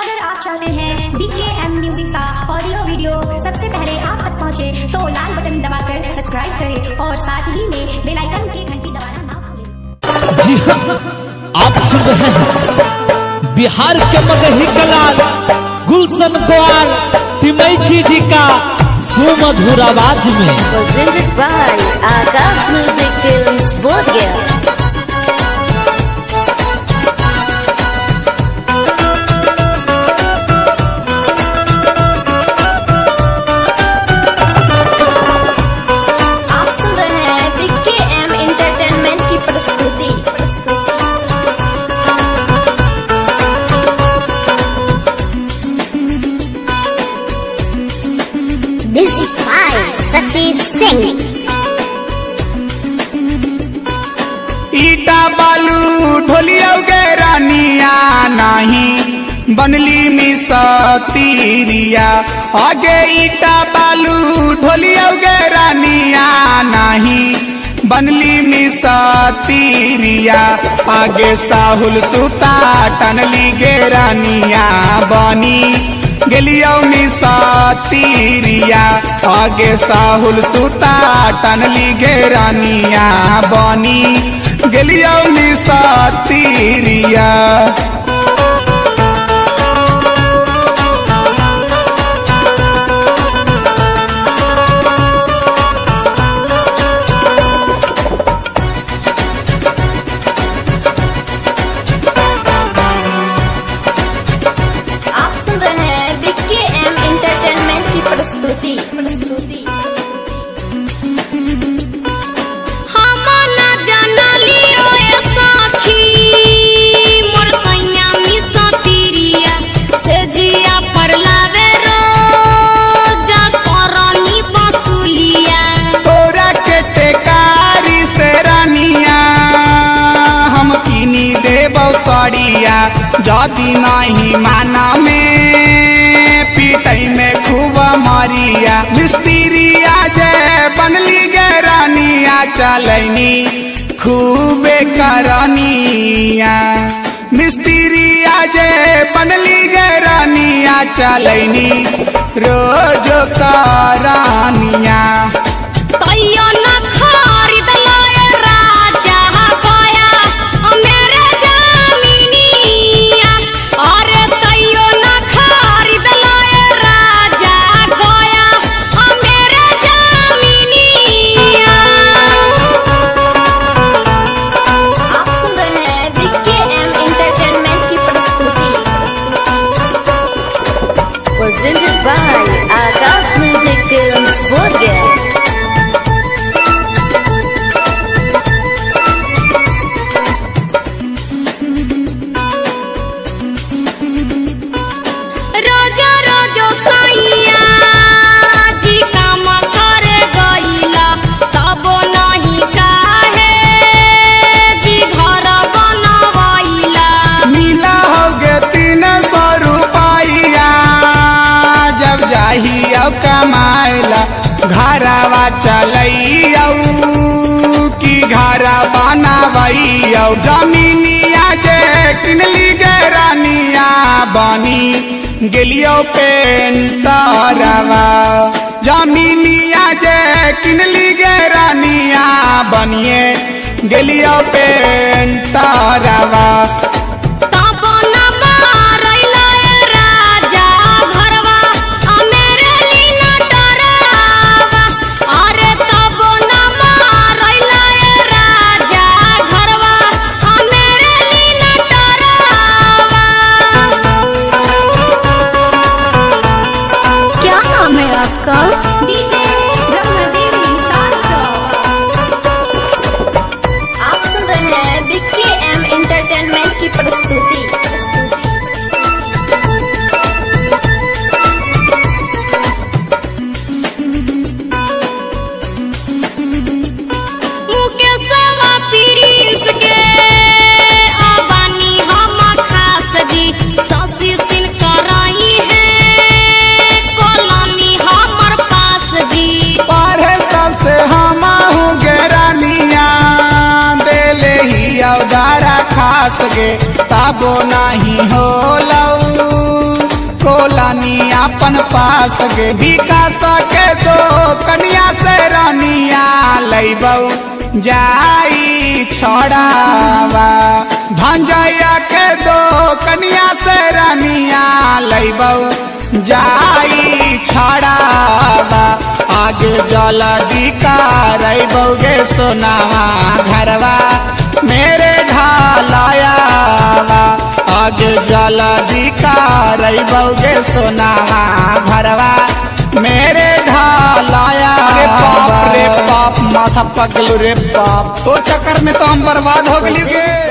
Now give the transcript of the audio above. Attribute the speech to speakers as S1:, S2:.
S1: अगर आप चाहते हैं बीके एम म्यूज़िक का ऑडियो वीडियो सबसे पहले आप तक पहुँचे, तो लाल बटन दबाकर सब्सक्राइब करें और साथ ही में बेल आइकन की घंटी दबाना ना भूलें।
S2: जी हाँ आप सुन रहे हैं बिहार के मगही कलाल गुलशन ग्वाल तिमैची जी का सुमधुर आवाज़ में।
S3: Presented by Akash Music Films
S4: Singh.
S5: ईटा बालू ढोलिया गे नाही, बनली मिसतीरिया आगे ईटा बालू ढोलिया गे रानिया नाही, बनली मिसतीरिया आगे साहुल सुता टनली गे रानिया बनी। गेलियो सातीरिया आगे साहुल सुता टनली गे रानिया बनी। गेलियौनी मिसतीरिया जदि नहीं माना में। पीटई में खूब मरिया। मिस्त्रिया जे बनली गे रानिया चलैनी खूबे करनिया। मिस्त्रिया जे बनली गे रानिया चलैनी रोज करानिया
S3: Akan Akas Music films
S5: Sport Game घरवा चलैया, कि घर बनावैया। जमीनिया जे किनली गे रानिया बनी, गेलियो पेंटरवा जमीनिया जे किनली गे रानिया बनिए गेलियो पेंटरवा
S6: तब
S3: आपका।
S1: डीजे
S3: ही
S5: गे ताबो नहीं हो लऊ अपन पास गे विकास के दो कन्या से रानिया लैबऊ जाई छोड़ावा, भंजैया के दो कन्या से रानिया लैबऊ जाई छोड़ावा, आगे जल्दी कारबोगे सोनावा घरवा। मेरे आगे जल्दी कारबोगे सोना भरवा मेरे ढालाया
S7: अरे बाप रे बाप माथा पगलू रे बाप।
S5: तो चक्कर में तो हम बर्बाद हो गए।